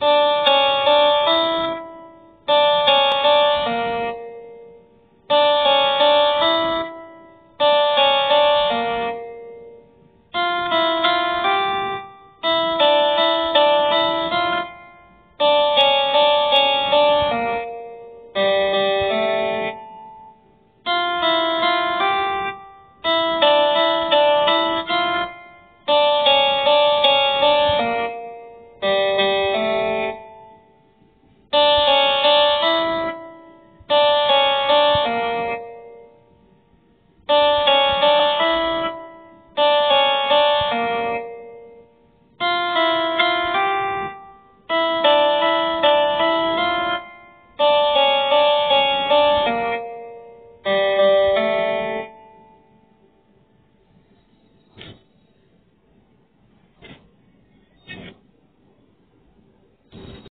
you.